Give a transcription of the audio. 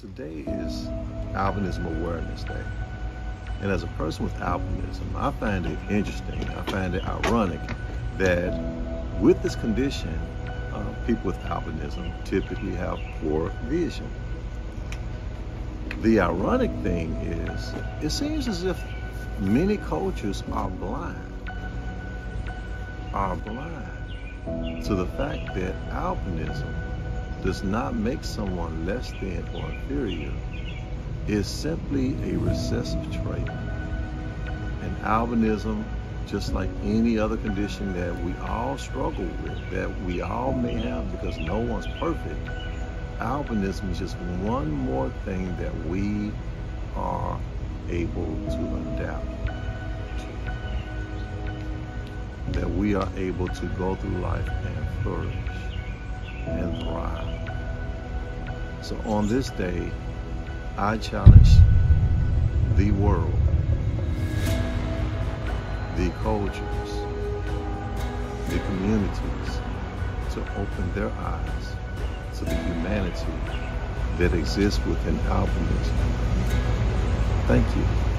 Today is Albinism Awareness Day. And as a person with albinism, I find it interesting, I find it ironic that with this condition, uh, people with albinism typically have poor vision. The ironic thing is, it seems as if many cultures are blind, are blind to the fact that albinism does not make someone less than or inferior is simply a recessive trait. And albinism, just like any other condition that we all struggle with, that we all may have because no one's perfect, albinism is just one more thing that we are able to adapt. That we are able to go through life and flourish So on this day, I challenge the world, the cultures, the communities to open their eyes to the humanity that exists within albinism. Thank you.